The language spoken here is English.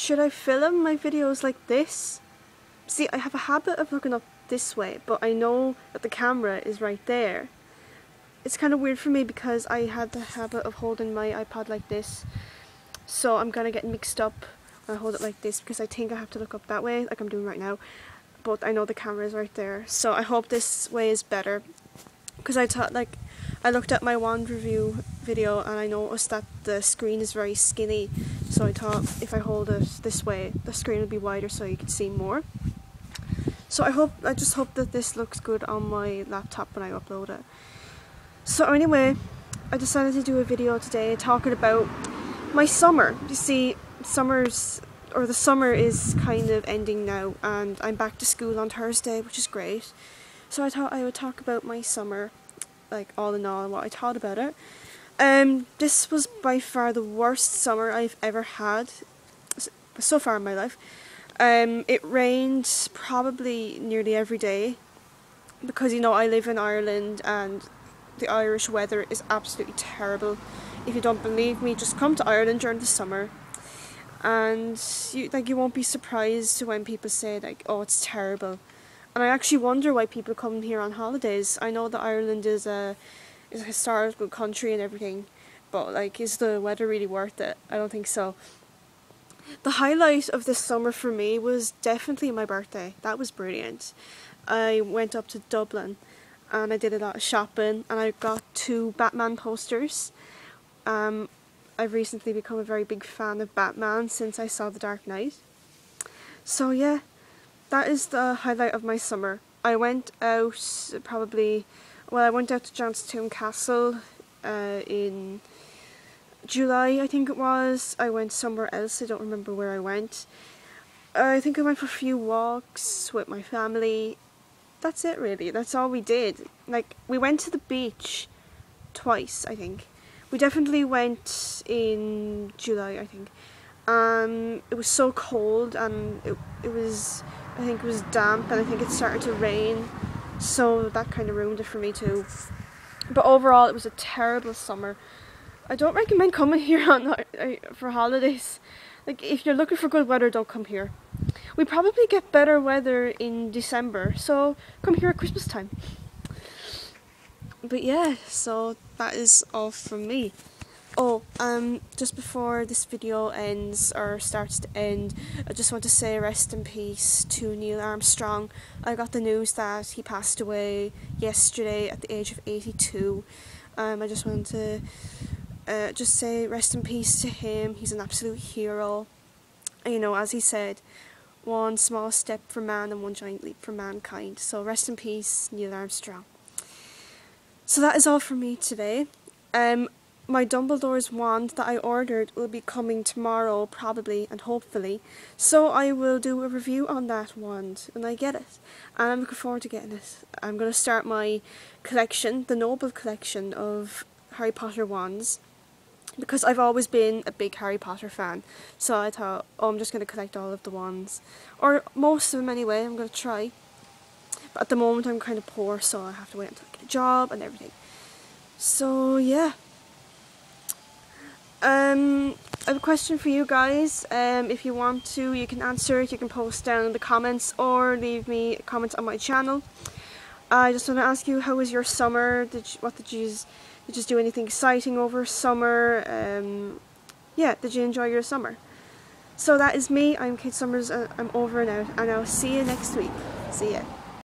should I film my videos like this? See, I have a habit of looking up this way, but I know that the camera is right there. It's kind of weird for me because I had the habit of holding my iPod like this, so I'm gonna get mixed up when I hold it like this because I think I have to look up that way, like I'm doing right now, but I know the camera is right there, so I hope this way is better because I thought like I looked at my wand review video and I noticed that the screen is very skinny so I thought if I hold it this way the screen will be wider so you can see more. So I hope I just hope that this looks good on my laptop when I upload it. So anyway, I decided to do a video today talking about my summer. You see, summer's or the summer is kind of ending now and I'm back to school on Thursday, which is great. So I thought I would talk about my summer like all in all what I thought about it. Um, this was by far the worst summer I've ever had so far in my life. Um, it rained probably nearly every day because you know I live in Ireland and the Irish weather is absolutely terrible. If you don't believe me, just come to Ireland during the summer and you like you won't be surprised when people say like oh it's terrible and I actually wonder why people come here on holidays. I know that Ireland is a is a historical country and everything, but like, is the weather really worth it? I don't think so. The highlight of this summer for me was definitely my birthday. That was brilliant. I went up to Dublin and I did a lot of shopping and I got two Batman posters. Um, I've recently become a very big fan of Batman since I saw The Dark Knight. So yeah, that is the highlight of my summer. I went out probably, well I went out to Johnstown Castle uh, in July I think it was. I went somewhere else, I don't remember where I went. I think I went for a few walks with my family. That's it really, that's all we did. Like, we went to the beach twice, I think. We definitely went in July, I think. Um, it was so cold and it, it was I think it was damp and I think it started to rain. So that kind of ruined it for me too. But overall it was a terrible summer. I don't recommend coming here on uh, for holidays. Like if you're looking for good weather don't come here. We probably get better weather in December so come here at Christmas time. But yeah so that is all from me Oh, um, just before this video ends or starts to end, I just want to say rest in peace to Neil Armstrong. I got the news that he passed away yesterday at the age of 82. Um, I just wanted to uh, just say rest in peace to him. He's an absolute hero. You know, as he said, one small step for man and one giant leap for mankind. So rest in peace, Neil Armstrong. So that is all for me today. Um, my Dumbledore's wand that I ordered will be coming tomorrow probably and hopefully. So I will do a review on that wand when I get it. And I'm looking forward to getting it. I'm going to start my collection, the Noble collection of Harry Potter wands because I've always been a big Harry Potter fan. So I thought oh I'm just going to collect all of the wands. Or most of them anyway I'm going to try. But at the moment I'm kind of poor so I have to wait until I get a job and everything. So yeah um, I have a question for you guys. Um, if you want to, you can answer it. You can post down in the comments or leave me comments on my channel. I just want to ask you, how was your summer? Did you, what did you did you do anything exciting over summer? Um, yeah, did you enjoy your summer? So that is me. I'm Kate Somers. Uh, I'm over and out, and I'll see you next week. See ya.